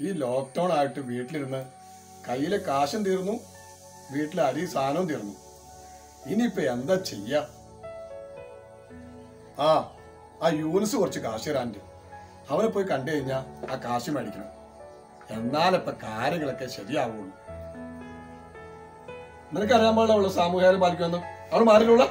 ഈ ലോക്ക്ഡൗൺ ആയിട്ട് വീട്ടിലിരുന്ന് കയ്യിലെ കാശും തീർന്നു വീട്ടിലെ അരി സാധനവും തീർന്നു. ഇനിയിപ്പോ എന്താ ചെയ്യ? ആ ആ യൂനിസ് കുറച്ച് കാശ് തരാണ്ട് അവനെ പോയി കണ്ടു കഴിഞ്ഞാൽ ആ കാശ് മേടിക്കണം. എന്നാലിപ്പോ കാര്യങ്ങളൊക്കെ ശരിയാവുള്ളൂ. നിനക്കറിയാൻ പാടില്ല അവൾ സാമൂഹ്യം പാലിക്കുമെന്ന്? അവൾ മാറിയുള്ള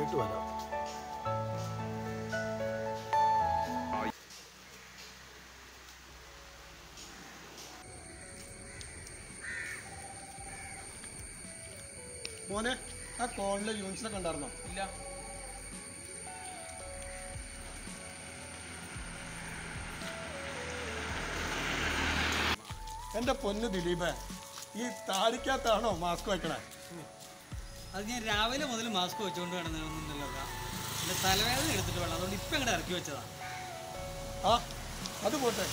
നോക്കിയിട്ട് വരാം. മോനെ ആ കോളിലെ യൂണിറ്റ്സിനെ കണ്ടായിരുന്നോ? ഇല്ല. എന്റെ പൊന്ന് ദിലീപ് ഈ താടിക്കകത്താണോ മാസ്ക് വെക്കണേ? അത് ഞാൻ രാവിലെ മുതൽ മാസ്ക് വെച്ചുകൊണ്ട് കിടന്നിരുന്നില്ലല്ലോ എന്റെ തലവേദന എടുത്തിട്ട് വേണം. അതുകൊണ്ട് ഇപ്പം ഇങ്ങോട്ട് ഇറക്കി വെച്ചതാ. ആ അത് പോട്ടെ.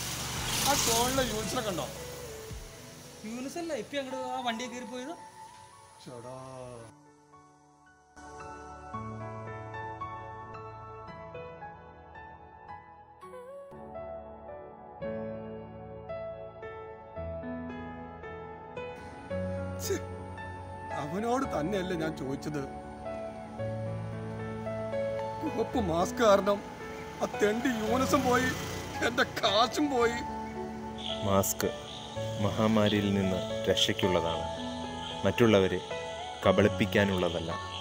ആ ഫോണിലെ യൂണിറ്റ്സിനെ കണ്ടോ യൂണിസ് അല്ല ഇപ്പം അങ്ങോട്ട് ആ വണ്ടിയെ കയറി പോയത്. ചേടാ. ഛെ, അവനോട് തന്നെയല്ല ഞാൻ ചോദിച്ചത്? ചുവപ്പ് മാസ്ക് കാരണം ആ തെണ്ടി യൂണിസും പോയി എന്റെ കാശും പോയി. മാസ്ക് മഹാമാരിയിൽ നിന്ന് രക്ഷയ്ക്കുള്ളതാണ്. മറ്റുള്ളവരെ കബളിപ്പിക്കാനുള്ളതല്ല.